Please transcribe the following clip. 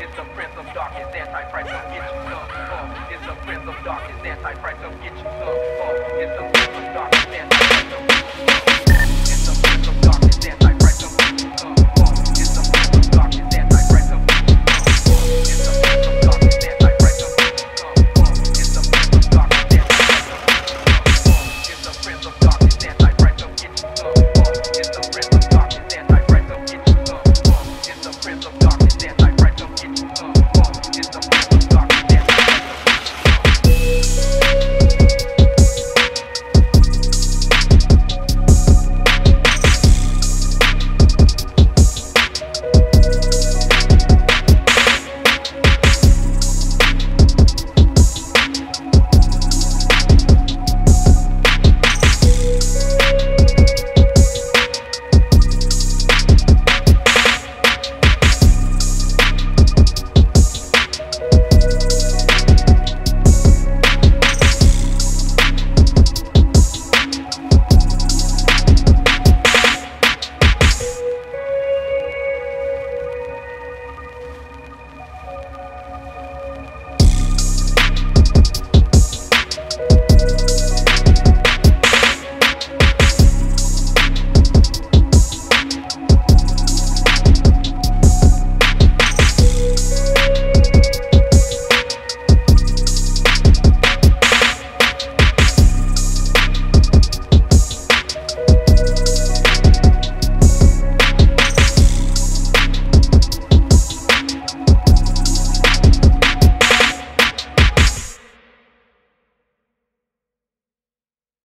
It's a prince of darkness, anti-price, so get you up. Uh, it's a prince of darkness, anti-price, so get you up. Uh, it's a prince of darkness, anti-price, so get you up. It's the prince of darkness, anti-price, so get. It's the prince of darkness, anti-price, so get. It's the prince of darkness, anti-price, so get. It's the prince of darkness, anti-prince of darkness. It's the prince of darkness, anti-prince of darkness. It's a